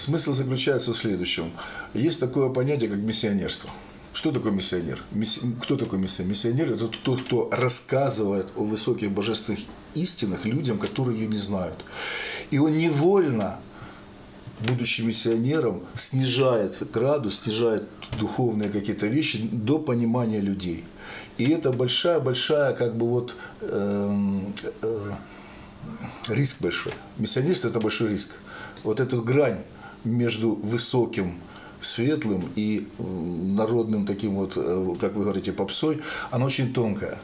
Смысл заключается в следующем. Есть такое понятие, как миссионерство. Что такое миссионер? Мисс... Кто такой миссионер? Миссионер – это тот, кто рассказывает о высоких божественных истинах людям, которые ее не знают. И он невольно будучи миссионером, снижает градус, снижает духовные какие-то вещи до понимания людей. И это большая-большая, как бы вот, э, э, риск большой. Миссионерство – это большой риск. Вот эту грань между высоким, светлым и народным таким вот, э, как вы говорите, попсой, она очень тонкая.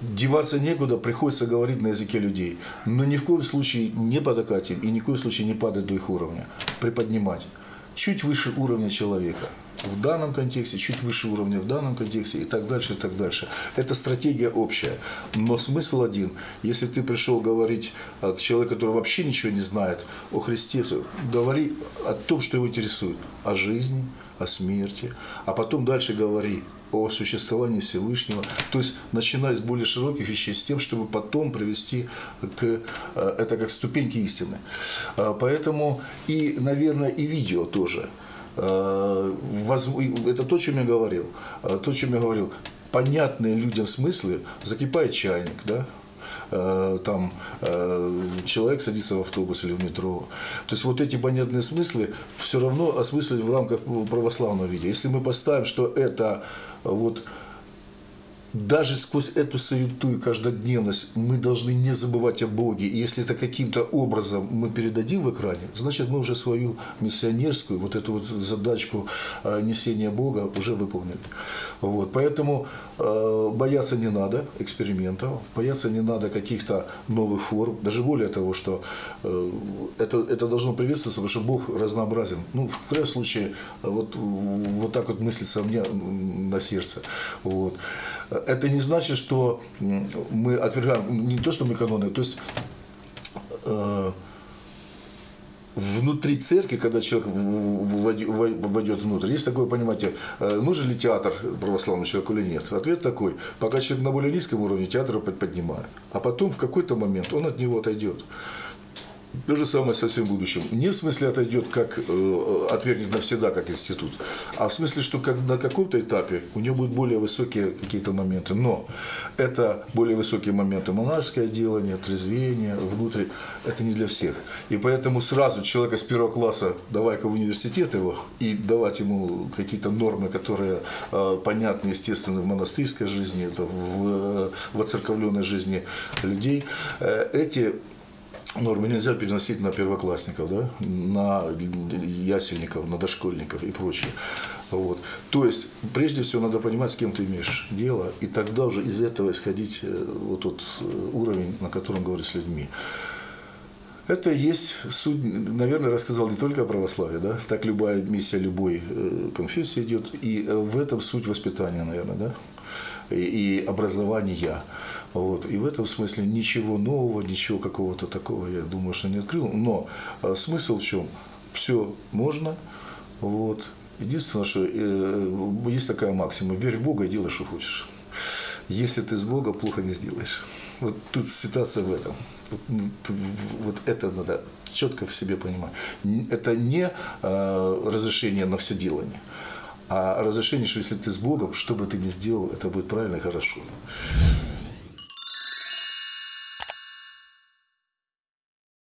Деваться некуда, приходится говорить на языке людей. Но ни в коем случае не потакать им и ни в коем случае не падать до их уровня. Приподнимать. Чуть выше уровня человека – в данном контексте, чуть выше уровня в данном контексте и так дальше, и так дальше. Это стратегия общая. Но смысл один. Если ты пришел говорить а, к человеку, который вообще ничего не знает о Христе, говори о том, что его интересует. О жизни, о смерти. А потом дальше говори о существовании Всевышнего. То есть начиная с более широких вещей, с тем, чтобы потом привести к... А, это как ступеньки истины. А, поэтому и, наверное, и видео тоже – это то, о чем я говорил. Э, то, о чем я говорил. Понятные людям смыслы, закипает чайник, да, э, там человек садится в автобус или в метро. То есть вот эти понятные смыслы все равно осмыслить в рамках православного видео. Если мы поставим, что это вот даже сквозь эту суету и каждодневность мы должны не забывать о Боге. И если это каким-то образом мы передадим в экране, значит мы уже свою миссионерскую, вот эту вот задачку э, несения Бога уже выполнили. Вот. Поэтому э, бояться не надо экспериментов, бояться не надо каких-то новых форм, даже более того, что э, это, это должно приветствоваться, потому что Бог разнообразен. Ну, в крайнем случае, вот, вот так вот мыслится мне на сердце. Вот это не значит, что мы отвергаем, не то, что мы каноны, то есть э, внутри церкви, когда человек войдет внутрь, есть такое понимание, э, нужен ли театр православному человеку или нет. Ответ такой, пока человек на более низком уровне, театр поднимает. А потом в какой-то момент он от него отойдет. То же самое со всем будущим. Не в смысле отойдет, как э, отвергнет навсегда, как институт, а в смысле, что как, на каком-то этапе у него будут более высокие какие-то моменты. Но это более высокие моменты монашеское делание, трезвение, внутрь. Это не для всех. И поэтому сразу человека с первого класса давай-ка в университет его и давать ему какие-то нормы, которые э, понятны, естественно, в монастырской жизни, это в, в оцерковленной жизни людей. Э, эти нормы нельзя переносить на первоклассников, да, на ясельников, на дошкольников и прочее. Вот. То есть, прежде всего, надо понимать, с кем ты имеешь дело, и тогда уже из этого исходить э, вот тот э, уровень, на котором говорить с людьми. Это есть суть, наверное, рассказал не только о православии, да, так любая миссия любой э, конфессии идет, и в этом суть воспитания, наверное, да, и, образования. Вот. И в этом смысле ничего нового, ничего какого-то такого, я думаю, что не открыл. Но э, смысл в чем? Все можно. Вот. Единственное, что э, есть такая максима. Верь в Бога и делай, что хочешь. Если ты с Богом, плохо не сделаешь. Вот тут ситуация в этом. Вот, ну, вот это надо четко в себе понимать. Это не э, разрешение на все делание, а разрешение, что если ты с Богом, что бы ты ни сделал, это будет правильно и хорошо.